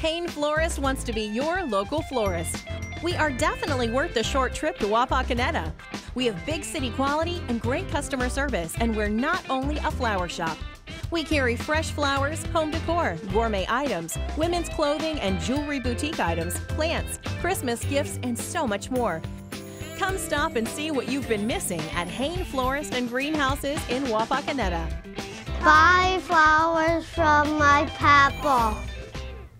Haehn Florist wants to be your local florist. We are definitely worth the short trip to Wapakoneta. We have big city quality and great customer service, and we're not only a flower shop. We carry fresh flowers, home decor, gourmet items, women's clothing and jewelry boutique items, plants, Christmas gifts, and so much more. Come stop and see what you've been missing at Haehn Florist and Greenhouses in Wapakoneta. Buy flowers from my papa.